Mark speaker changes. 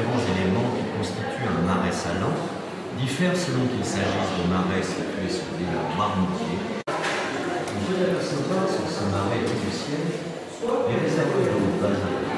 Speaker 1: différents éléments qui constituent un marais salant diffèrent selon qu'il s'agisse de marais situés sur des marmoutiers. Sur ce ciel les réservoirs